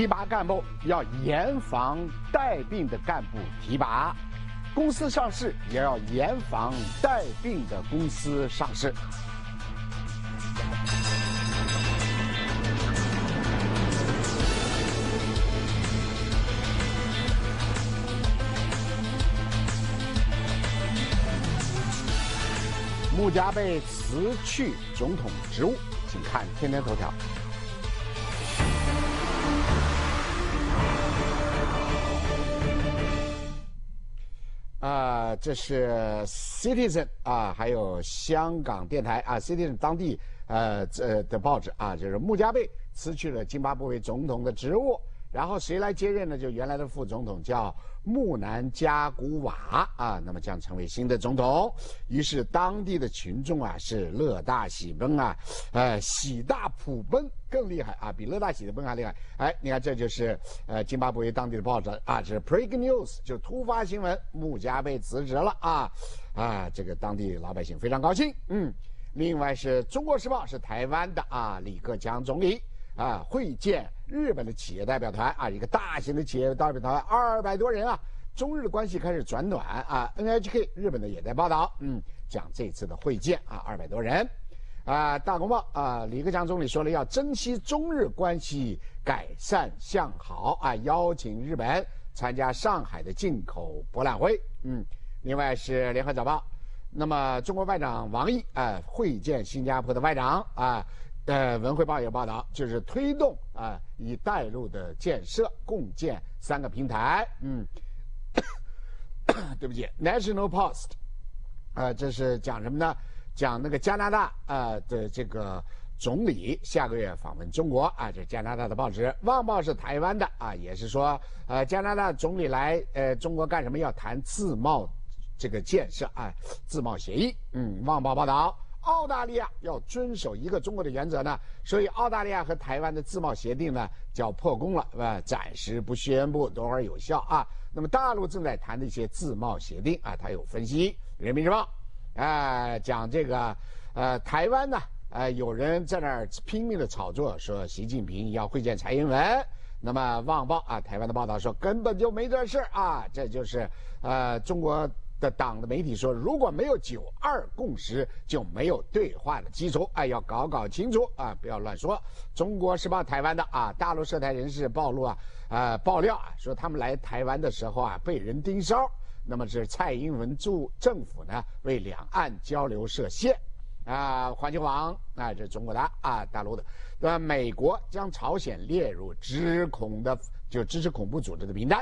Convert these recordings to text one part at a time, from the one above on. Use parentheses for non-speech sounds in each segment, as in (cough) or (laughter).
提拔干部要严防带病的干部提拔，公司上市也要严防带病的公司上市。穆加贝辞去总统职务，请看天天头条。啊，这是 Citizen 啊，还有香港电台啊，Citizen 当地呃这的报纸啊，就是穆加贝辞去了津巴布韦总统的职务，然后谁来接任呢？就原来的副总统叫穆南加古瓦啊，那么将成为新的总统。于是当地的群众啊是乐大喜奔啊，呃喜大普奔。更厉害啊，比乐大喜的奔还厉害。哎，你看这就是呃津巴布韦当地的报纸啊，这是 break news，就是突发新闻，穆加贝辞职了啊啊，这个当地老百姓非常高兴。嗯，另外是中国时报是台湾的啊，李克强总理啊会见日本的企业代表团啊，一个大型的企业代表团二百多人啊，中日关系开始转暖啊。NHK 日本的也在报道，嗯，讲这次的会见啊，二百多人。啊，大公报啊，李克强总理说了，要珍惜中日关系改善向好啊，邀请日本参加上海的进口博览会。嗯，另外是联合早报，那么中国外长王毅啊会见新加坡的外长啊，呃，文汇报有报道，就是推动啊“一带路”的建设，共建三个平台。嗯，(coughs) 对不起，National Post，啊，这是讲什么呢？讲那个加拿大啊的这个总理下个月访问中国啊，这是加拿大的报纸《旺报》是台湾的啊，也是说呃加拿大总理来呃中国干什么？要谈自贸这个建设啊，自贸协议。嗯，《旺报》报道，澳大利亚要遵守一个中国的原则呢，所以澳大利亚和台湾的自贸协定呢叫破功了，吧？暂时不宣布多会有效啊。那么大陆正在谈的一些自贸协定啊，它有分析，《人民日报》。啊，讲这个，呃，台湾呢，呃，有人在那儿拼命的炒作，说习近平要会见蔡英文。那么《旺报》啊，台湾的报道说根本就没这事儿啊，这就是，呃，中国的党的媒体说，如果没有九二共识，就没有对话的基础。哎，要搞搞清楚啊，不要乱说。《中国时报》台湾的啊，大陆涉台人士暴露啊，呃，爆料啊，说他们来台湾的时候啊，被人盯梢。那么是蔡英文驻政府呢为两岸交流设限，啊，环球网啊，这是中国的啊，大陆的，那美国将朝鲜列入支恐的就支持恐怖组织的名单。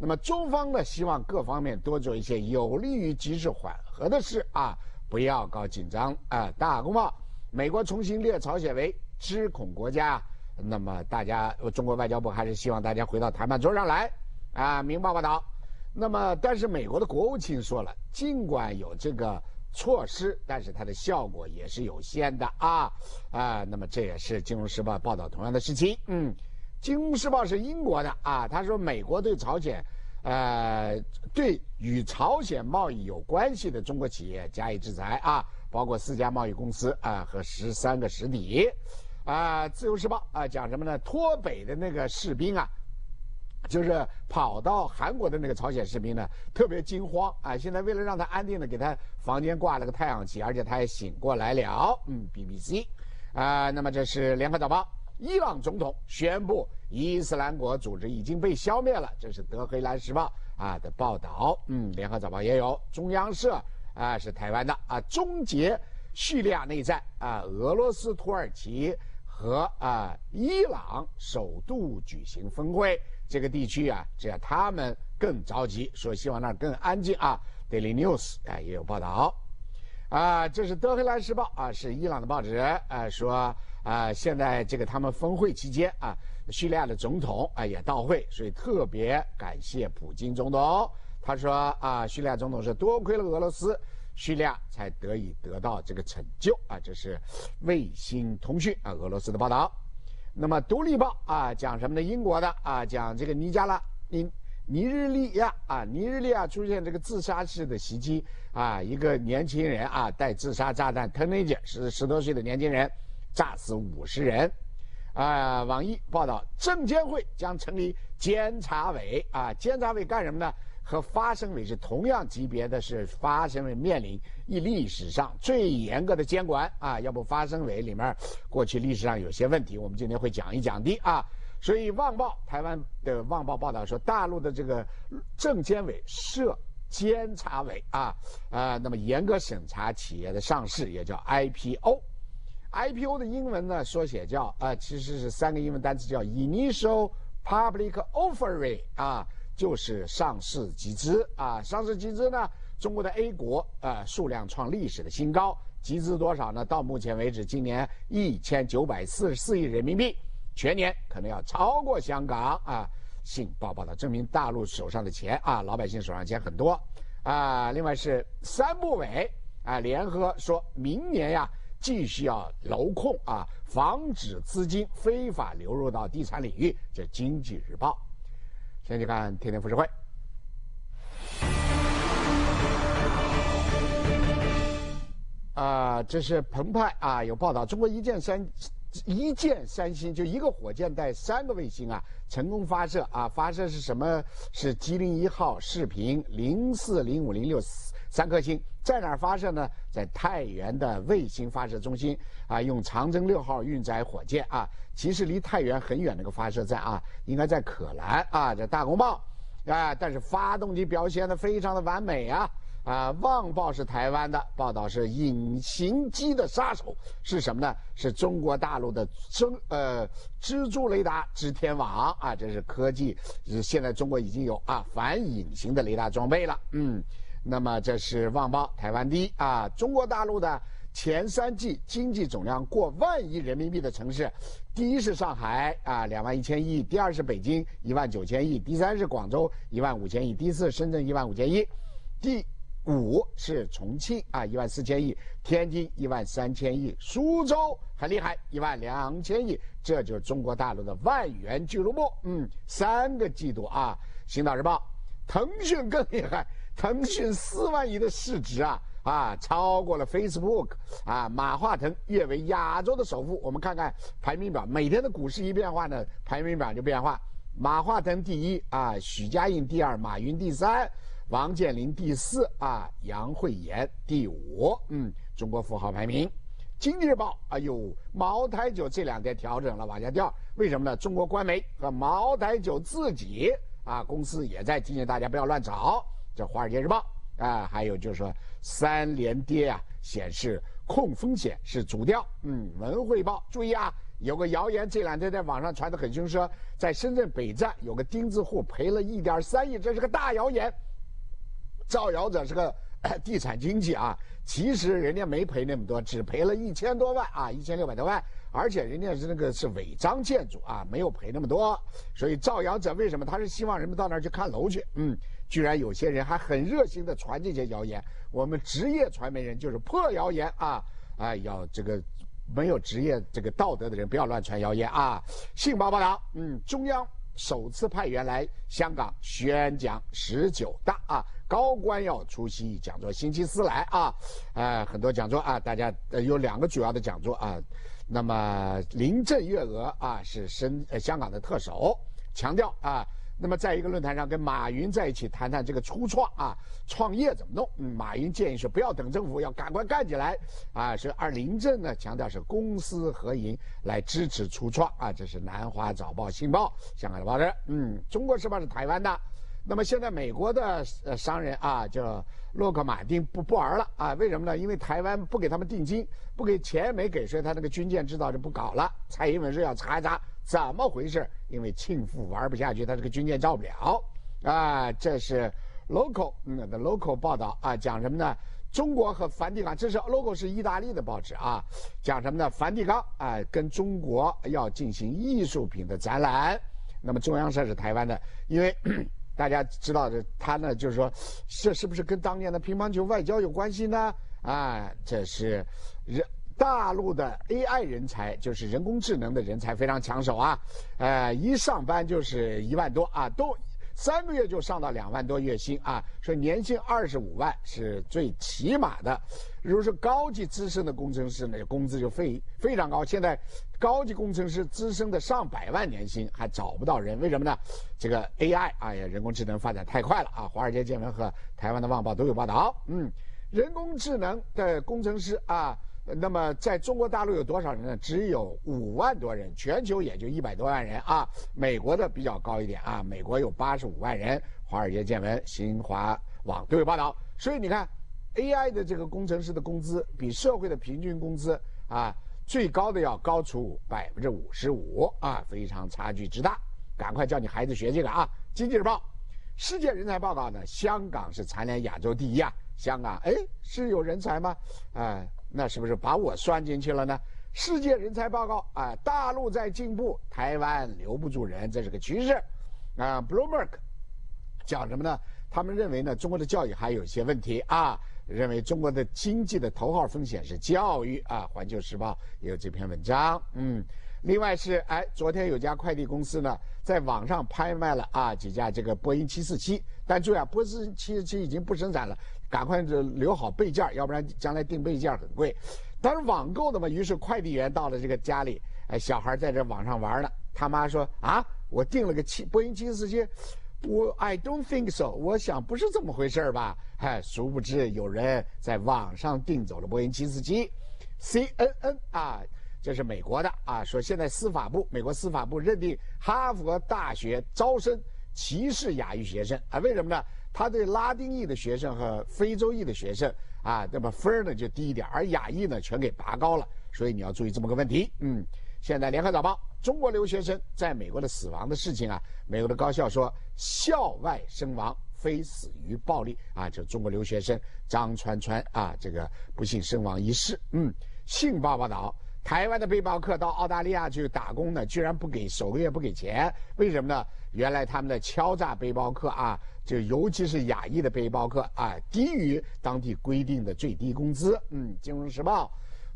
那么中方呢希望各方面多做一些有利于局势缓和的事啊，不要搞紧张啊。大公报，美国重新列朝鲜为支恐国家，那么大家中国外交部还是希望大家回到谈判桌上来啊。明报报道。那么，但是美国的国务卿说了，尽管有这个措施，但是它的效果也是有限的啊啊。那么这也是《金融时报》报道同样的事情。嗯，《金融时报》是英国的啊，他说美国对朝鲜，呃，对与朝鲜贸易有关系的中国企业加以制裁啊，包括四家贸易公司啊和十三个实体。啊，《自由时报》啊讲什么呢？脱北的那个士兵啊。就是跑到韩国的那个朝鲜士兵呢，特别惊慌啊！现在为了让他安定的，给他房间挂了个太阳旗，而且他也醒过来了。嗯，BBC，啊，那么这是联合早报，伊朗总统宣布伊斯兰国组织已经被消灭了，这是德黑兰时报啊的报道。嗯，联合早报也有，中央社啊是台湾的啊，终结叙利亚内战啊，俄罗斯、土耳其和啊伊朗首度举行峰会。这个地区啊，只要他们更着急，说希望那儿更安静啊。Daily News 啊也有报道，啊，这是德黑兰时报啊，是伊朗的报纸啊，说啊，现在这个他们峰会期间啊，叙利亚的总统啊也到会，所以特别感谢普京总统。他说啊，叙利亚总统是多亏了俄罗斯，叙利亚才得以得到这个成就啊。这是卫星通讯啊，俄罗斯的报道。那么《独立报》啊讲什么呢？英国的啊讲这个尼加拉尼尼日利亚啊，尼日利亚出现这个自杀式的袭击啊，一个年轻人啊带自杀炸弹，teenager 是十多岁的年轻人，炸死五十人，啊，网易报道，证监会将成立监察委啊，监察委干什么呢？和发审委是同样级别的，是发审委面临一历史上最严格的监管啊！要不发审委里面过去历史上有些问题，我们今天会讲一讲的啊。所以《旺报》台湾的《旺报》报道说，大陆的这个证监委设监察委啊啊，那么严格审查企业的上市，也叫 IPO。IPO 的英文呢缩写叫啊，其实是三个英文单词，叫 Initial Public Offering 啊。就是上市集资啊，上市集资呢，中国的 A 股啊数量创历史的新高，集资多少呢？到目前为止，今年一千九百四十四亿人民币，全年可能要超过香港啊。信报报道证明，大陆手上的钱啊，老百姓手上钱很多啊。另外是三部委啊联合说，明年呀继续要楼控啊，防止资金非法流入到地产领域。这《经济日报》。先去看天天富士会。啊，这是澎湃啊，有报道，中国一箭三一箭三星，就一个火箭带三个卫星啊，成功发射啊，发射是什么？是吉林一号视频零四零五零六三颗星，在哪儿发射呢？在太原的卫星发射中心啊，用长征六号运载火箭啊。其实离太原很远那个发射站啊，应该在可兰啊，这大公报啊，但是发动机表现的非常的完美啊啊！旺报是台湾的报道是隐形机的杀手是什么呢？是中国大陆的蜘呃蜘蛛雷达织天网啊，这是科技，现在中国已经有啊反隐形的雷达装备了。嗯，那么这是旺报台湾第一啊，中国大陆的。前三季经济总量过万亿人民币的城市，第一是上海啊，两万一千亿；第二是北京，一万九千亿；第三是广州，一万五千亿；第四深圳一万五千亿；第五是重庆啊，一万四千亿；天津一万三千亿；苏州很厉害，一万两千亿。这就是中国大陆的万元俱乐部。嗯，三个季度啊，《星岛日报》，腾讯更厉害，腾讯四万亿的市值啊。啊，超过了 Facebook 啊！马化腾跃为亚洲的首富。我们看看排名表，每天的股市一变化呢，排名表就变化。马化腾第一啊，许家印第二，马云第三，王健林第四啊，杨惠妍第五。嗯，中国富豪排名。经济日报，哎呦，茅台酒这两天调整了，往下掉，为什么呢？中国官媒和茅台酒自己啊公司也在提醒大家不要乱炒。这华尔街日报。啊，还有就是说三连跌啊，显示控风险是主调。嗯，文汇报注意啊，有个谣言这两天在网上传得很凶，说在深圳北站有个钉子户赔了一点三亿，这是个大谣言。造谣者是个 (clears throat) 地产经纪啊，其实人家没赔那么多，只赔了一千多万啊，一千六百多万，而且人家是那个是违章建筑啊，没有赔那么多。所以造谣者为什么他是希望人们到那儿去看楼去？嗯。居然有些人还很热心的传这些谣言，我们职业传媒人就是破谣言啊哎！要这个没有职业这个道德的人不要乱传谣言啊！信报报道，嗯，中央首次派员来香港宣讲十九大啊，高官要出席讲座，星期四来啊，呃，很多讲座啊，大家有两个主要的讲座啊，那么林郑月娥啊是深呃香港的特首，强调啊。那么，在一个论坛上跟马云在一起谈谈这个初创啊，创业怎么弄？嗯，马云建议说不要等政府，要赶快干起来啊！是而林郑呢强调是公私合营来支持初创啊。这是南华早报、新报、香港的报纸。嗯，中国时报是台湾的。那么现在美国的呃商人啊，叫洛克马丁不不玩了啊？为什么呢？因为台湾不给他们定金，不给钱没给，所以他那个军舰制造就不搞了。蔡英文说要查一查。怎么回事？因为庆父玩不下去，他这个军舰造不了啊！这是 local 嗯的 local 报道啊，讲什么呢？中国和梵蒂冈，这是 local 是意大利的报纸啊，讲什么呢？梵蒂冈啊，跟中国要进行艺术品的展览。那么中央社是台湾的，因为大家知道的，他呢就是说，这是不是跟当年的乒乓球外交有关系呢？啊，这是人。大陆的 AI 人才就是人工智能的人才非常抢手啊，呃，一上班就是一万多啊，都三个月就上到两万多月薪啊，说年薪二十五万是最起码的。如果是高级资深的工程师呢，工资就非非常高。现在高级工程师资深的上百万年薪还找不到人，为什么呢？这个 AI 啊呀，人工智能发展太快了啊！华尔街见闻和台湾的《旺报》都有报道。嗯，人工智能的工程师啊。那么在中国大陆有多少人呢？只有五万多人，全球也就一百多万人啊。美国的比较高一点啊，美国有八十五万人。华尔街见闻、新华网都有报道。所以你看，AI 的这个工程师的工资比社会的平均工资啊，最高的要高出百分之五十五啊，非常差距之大。赶快叫你孩子学这个啊！经济日报，世界人才报告呢，香港是蝉联亚洲第一啊。香港哎，是有人才吗？哎。那是不是把我算进去了呢？世界人才报告啊，大陆在进步，台湾留不住人，这是个趋势。啊，Bloomberg 讲什么呢？他们认为呢，中国的教育还有一些问题啊，认为中国的经济的头号风险是教育啊。环球时报也有这篇文章。嗯，另外是哎，昨天有家快递公司呢，在网上拍卖了啊几架这个波音七四七，但注意啊，波音七四七已经不生产了。赶快就留好备件，要不然将来订备件很贵。但是网购的嘛，于是快递员到了这个家里，哎，小孩在这网上玩呢。他妈说：“啊，我订了个七波音七四七，我 I don't think so，我想不是这么回事吧？”嗨，殊不知有人在网上订走了波音七四七。CNN 啊，这是美国的啊，说现在司法部，美国司法部认定哈佛大学招生歧视亚裔学生啊？为什么呢？他对拉丁裔的学生和非洲裔的学生啊，那么分儿呢就低一点，而亚裔呢全给拔高了，所以你要注意这么个问题。嗯，现在《联合早报》中国留学生在美国的死亡的事情啊，美国的高校说校外身亡非死于暴力啊，就中国留学生张川川啊，这个不幸身亡一事。嗯，《信报》报道，台湾的背包客到澳大利亚去打工呢，居然不给首个月不给钱，为什么呢？原来他们的敲诈背包客啊。就尤其是亚裔的背包客啊，低于当地规定的最低工资。嗯，《金融时报》，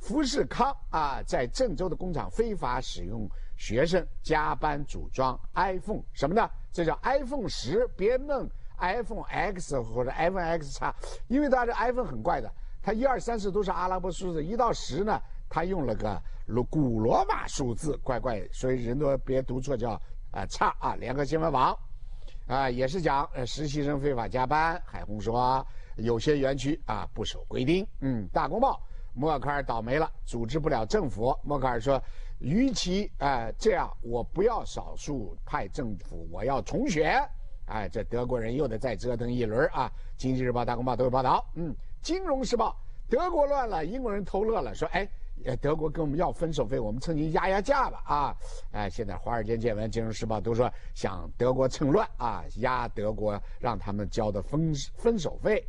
富士康啊，在郑州的工厂非法使用学生加班组装 iPhone，什么呢？这叫 iPhone 十，别弄 iPhone X 或者 iPhone X 叉，因为它这 iPhone 很怪的，它一二三四都是阿拉伯数字，一到十呢，它用了个罗古罗马数字，怪怪，所以人都别读错，叫啊叉啊。联合新闻网。啊，也是讲呃实习生非法加班。海虹说有些园区啊不守规定。嗯，大公报，默克尔倒霉了，组织不了政府。默克尔说，与其啊这样，我不要少数派政府，我要重选。哎，这德国人又得再折腾一轮啊。经济日报、大公报都有报道。嗯，金融时报，德国乱了，英国人偷乐了，说哎。德国跟我们要分手费，我们曾经压压价吧，啊，哎，现在《华尔街见闻》《金融时报》都说想德国趁乱啊，压德国，让他们交的分分手费，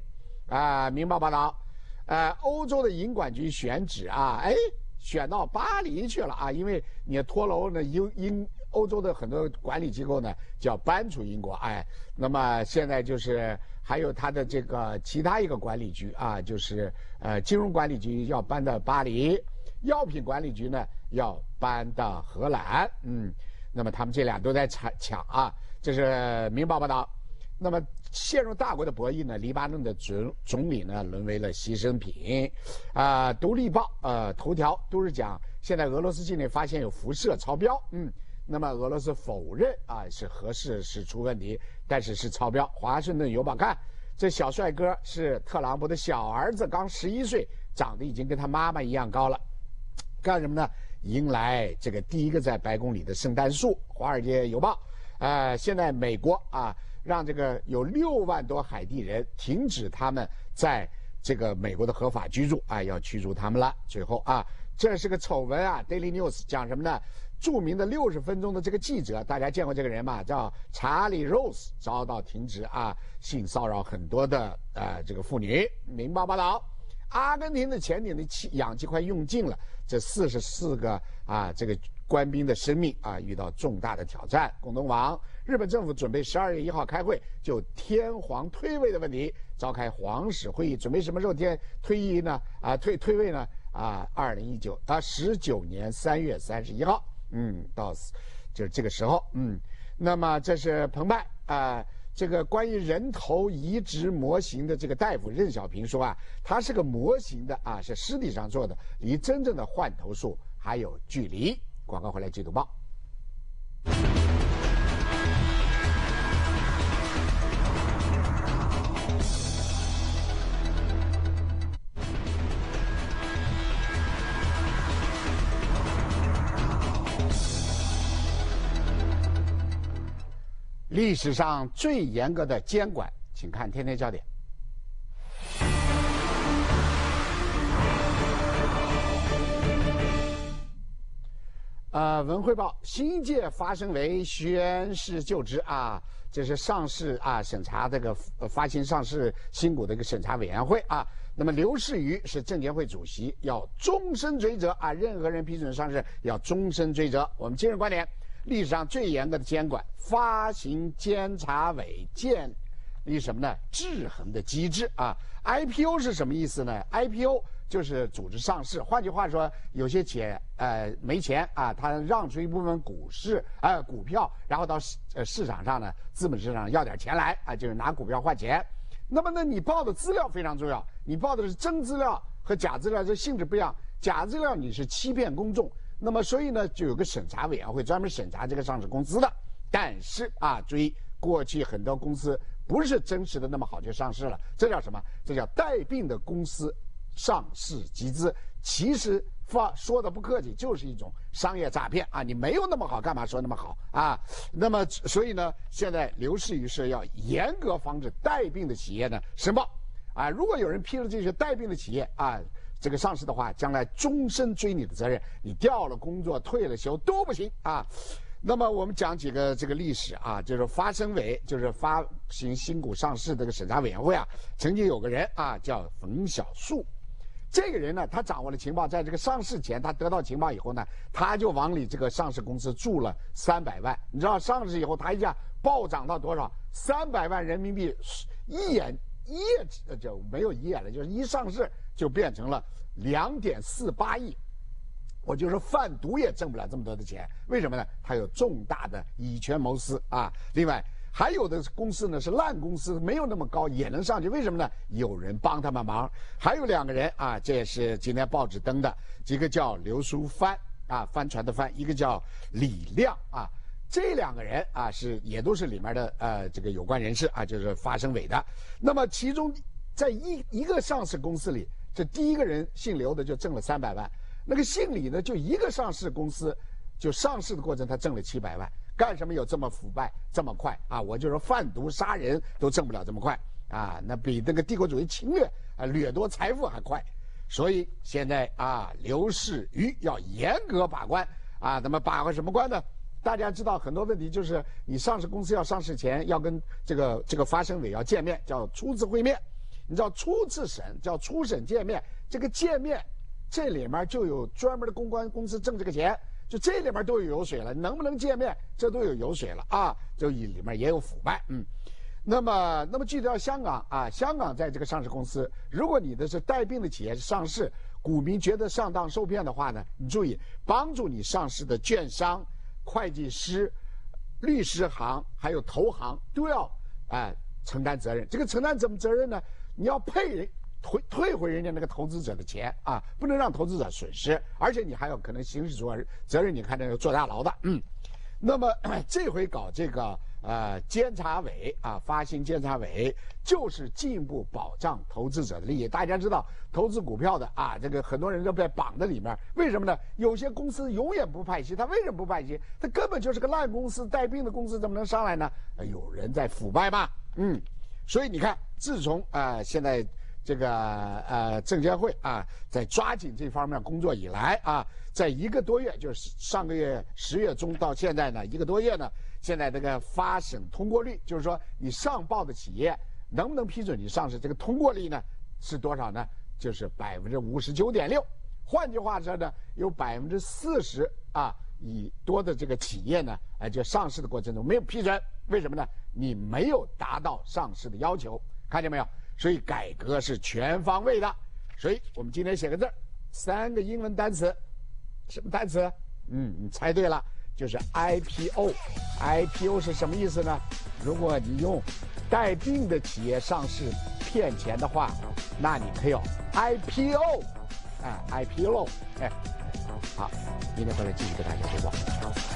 啊，《明报》报道，呃，欧洲的银管局选址啊，哎，选到巴黎去了啊，因为你脱欧呢，英英欧洲的很多管理机构呢就要搬出英国，哎，那么现在就是还有他的这个其他一个管理局啊，就是呃金融管理局要搬到巴黎。药品管理局呢要搬到荷兰，嗯，那么他们这俩都在抢抢啊。这是《明报》报道。那么陷入大国的博弈呢，黎巴嫩的总总理呢沦为了牺牲品。啊，《独立报》呃头条都是讲现在俄罗斯境内发现有辐射超标，嗯，那么俄罗斯否认啊是核试是出问题，但是是超标。《华盛顿邮报》看这小帅哥是特朗普的小儿子，刚十一岁，长得已经跟他妈妈一样高了。干什么呢？迎来这个第一个在白宫里的圣诞树。《华尔街邮报》呃，现在美国啊，让这个有六万多海地人停止他们在这个美国的合法居住啊，要驱逐他们了。最后啊，这是个丑闻啊，《Daily News》讲什么呢？著名的六十分钟的这个记者，大家见过这个人吗？叫查理· ·Rose，，遭到停职啊，性骚扰很多的呃这个妇女。《明报》报道。阿根廷的潜艇的气氧气快用尽了，这四十四个啊，这个官兵的生命啊遇到重大的挑战。共同网，日本政府准备十二月一号开会，就天皇退位的问题召开皇室会议，准备什么时候天退役呢？啊，退退位呢？啊，二零一九啊，十九年三月三十一号，嗯，到就是这个时候，嗯，那么这是澎湃啊。这个关于人头移植模型的这个大夫任小平说啊，他是个模型的啊，是尸体上做的，离真正的换头术还有距离。广告回来，继续报。历史上最严格的监管，请看《天天焦点》。呃，文汇报：新一届发生为宣誓就职啊，这是上市啊审查这个发行上市新股的一个审查委员会啊。那么刘士余是证监会主席，要终身追责啊，任何人批准上市要终身追责。我们今日观点。历史上最严格的监管，发行监察委建立什么呢？制衡的机制啊！IPO 是什么意思呢？IPO 就是组织上市。换句话说，有些企业呃没钱啊，他让出一部分股市啊股票，然后到市呃市场上呢，资本市场要点钱来啊，就是拿股票换钱。那么呢，你报的资料非常重要，你报的是真资料和假资料，这性质不一样。假资料你是欺骗公众。那么，所以呢，就有个审查委员会专门审查这个上市公司的。但是啊，注意，过去很多公司不是真实的那么好就上市了，这叫什么？这叫带病的公司上市集资。其实发说的不客气，就是一种商业诈骗啊！你没有那么好，干嘛说那么好啊？那么，所以呢，现在刘士余是要严格防止带病的企业呢申报啊。如果有人批了这些带病的企业啊。这个上市的话，将来终身追你的责任，你调了工作、退了休都不行啊。那么我们讲几个这个历史啊，就是发审委，就是发行新股上市这个审查委员会啊，曾经有个人啊叫冯小树，这个人呢，他掌握了情报，在这个上市前，他得到情报以后呢，他就往里这个上市公司注了三百万。你知道上市以后，他一下暴涨到多少？三百万人民币，一眼一夜就没有一眼了，就是一上市。就变成了两点四八亿，我就说贩毒也挣不了这么多的钱，为什么呢？他有重大的以权谋私啊。另外还有的公司呢是烂公司，没有那么高也能上去，为什么呢？有人帮他们忙。还有两个人啊，这也是今天报纸登的，一个叫刘书帆啊，帆船的帆；一个叫李亮啊，这两个人啊是也都是里面的呃这个有关人士啊，就是发生委的。那么其中在一一个上市公司里。这第一个人姓刘的就挣了三百万，那个姓李的就一个上市公司，就上市的过程他挣了七百万，干什么有这么腐败这么快啊？我就说贩毒杀人都挣不了这么快啊，那比那个帝国主义侵略啊掠夺财富还快，所以现在啊刘士余要严格把关啊，那么把关什么关呢？大家知道很多问题就是你上市公司要上市前要跟这个这个发生委要见面，叫初次会面。你知道初次审叫初审见面，这个见面，这里面就有专门的公关公司挣这个钱，就这里面都有油水了。能不能见面，这都有油水了啊！就里面也有腐败，嗯。那么，那么具体到香港啊，香港在这个上市公司，如果你的是带病的企业上市，股民觉得上当受骗的话呢，你注意，帮助你上市的券商、会计师、律师行还有投行都要哎承担责任。这个承担怎么责任呢？你要退人退退回人家那个投资者的钱啊，不能让投资者损失，而且你还有可能刑事责任，责任你看这个坐大牢的。嗯，那么 (clears throat) 这回搞这个呃监察委啊，发行监察委就是进一步保障投资者的利益。大家知道投资股票的啊，这个很多人都被绑在里面，为什么呢？有些公司永远不派息，他为什么不派息？他根本就是个烂公司，带病的公司怎么能上来呢？有人在腐败吧？嗯。所以你看，自从啊现在这个呃证监会啊在抓紧这方面工作以来啊，在一个多月，就是上个月十月中到现在呢一个多月呢，现在这个发审通过率，就是说你上报的企业能不能批准你上市，这个通过率呢是多少呢？就是百分之五十九点六。换句话说呢，有百分之四十啊以多的这个企业呢，哎，就上市的过程中没有批准，为什么呢？你没有达到上市的要求，看见没有？所以改革是全方位的。所以我们今天写个字，三个英文单词，什么单词？嗯，你猜对了，就是 IPO。IPO 是什么意思呢？如果你用带病的企业上市骗钱的话，那你可以 IPO，啊 IPO，哎。好，明天回来继续跟大家汇报。好。